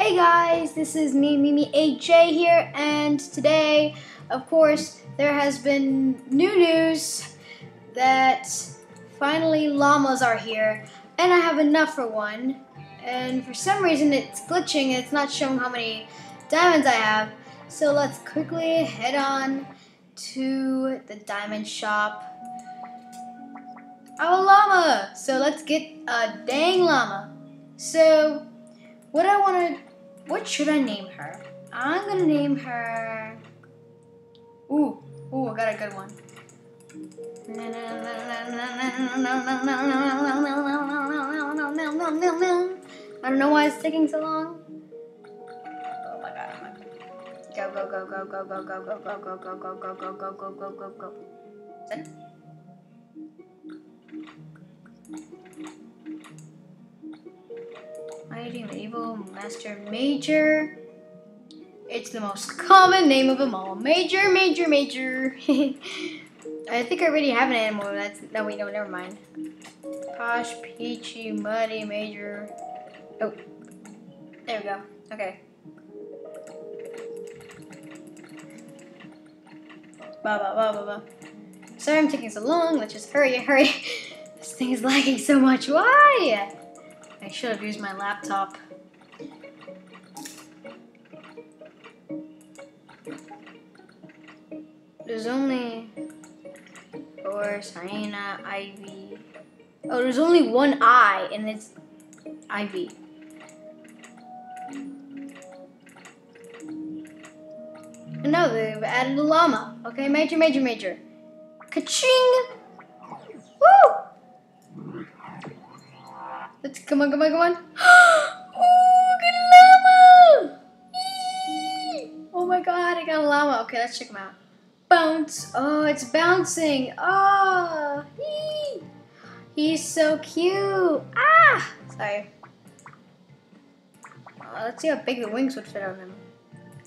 Hey guys, this is me, Mimi AJ here, and today, of course, there has been new news that finally llamas are here, and I have enough for one. And for some reason, it's glitching and it's not showing how many diamonds I have. So let's quickly head on to the diamond shop. Our llama! So let's get a dang llama. So, what I want to, what should I name her? I'm gonna name her. Ooh, ooh, I got a good one. I don't know why it's taking so long. Oh my god, oh. Go, go, go, go, go, go, go, go, go, go, go, go, go, go, go, go, go, go, go. Is it? Medieval Master Major. It's the most common name of them all. Major, Major, Major. I think I already have an animal. That's no, wait, no, never mind. Posh, Peachy, Muddy, Major. Oh, there we go. Okay. Ba ba ba ba ba. Sorry I'm taking so long. Let's just hurry, hurry. This thing is lagging so much. Why? I should have used my laptop. There's only horse, hyena, ivy. Oh, there's only one eye, and it's ivy. No, they've added a llama. Okay, major, major, major. Ka-ching! Woo! Let's come on, come on, come on. oh, good llama! Yee! Oh my god, I got a llama. Okay, let's check him out. Bounce. Oh, it's bouncing. Oh, yee! he's so cute. Ah, sorry. Oh, let's see how big the wings would fit on him.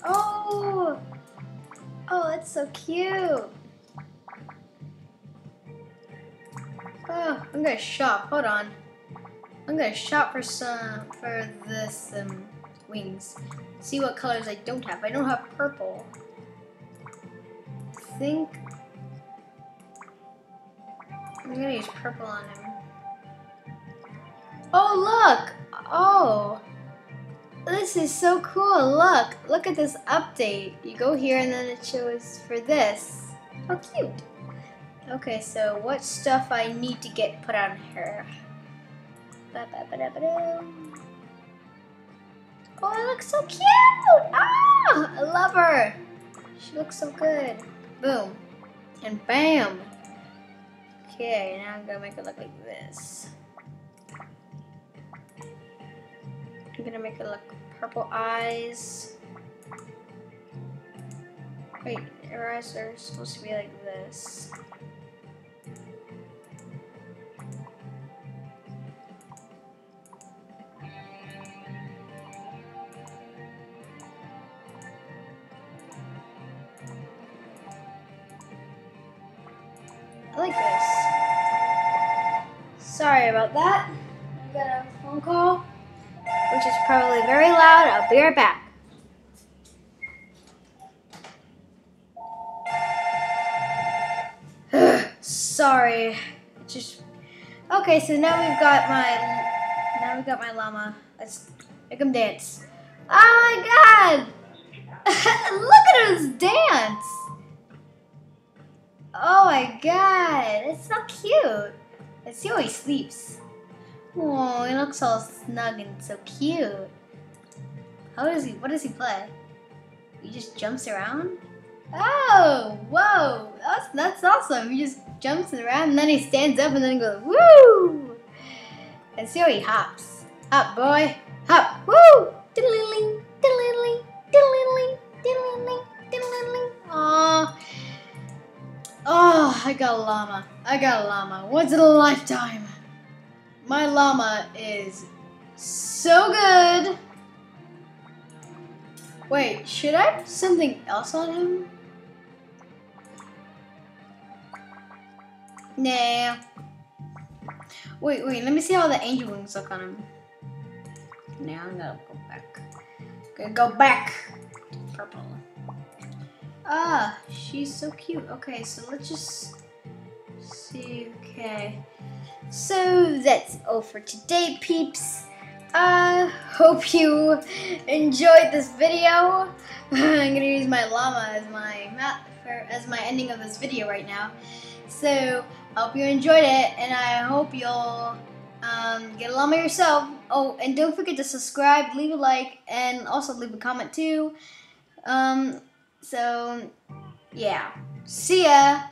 Oh, oh, that's so cute. Oh, I'm gonna shop. Hold on. I'm gonna shop for some for this um, wings. See what colors I don't have. I don't have purple. I think I'm gonna use purple on him. Oh look! Oh, this is so cool. Look, look at this update. You go here and then it shows for this. How cute. Okay, so what stuff I need to get put on her? Ba-ba-ba-da-ba-da. Oh, it looks so cute! Ah, I love her. She looks so good. Boom. And bam. Okay, now I'm gonna make it look like this. I'm gonna make it look purple eyes. Wait, her eyes are supposed to be like this. I like this. Sorry about that. I got a phone call, which is probably very loud. I'll be right back. Sorry. It's just okay. So now we've got my now we've got my llama. Let's make him dance. Oh my god! God, it's so cute. Let's see how he sleeps. Oh, he looks all snug and so cute. How does he, what does he play? He just jumps around? Oh, whoa, that's, that's awesome. He just jumps around and then he stands up and then goes, woo! And see how he hops. Hop, boy, hop, woo! Diddling, I got a llama. I got a llama. Once in a lifetime. My llama is so good. Wait, should I put something else on him? Nah. Wait, wait, let me see how the angel wings look on him. Now I'm gonna go back. Gonna go back to purple. Ah, she's so cute. Okay, so let's just see. Okay. So that's all for today, peeps. I hope you enjoyed this video. I'm gonna use my llama as my map for, as my ending of this video right now. So I hope you enjoyed it, and I hope you'll um, get a llama yourself. Oh, and don't forget to subscribe, leave a like, and also leave a comment too. Um, so yeah, see ya.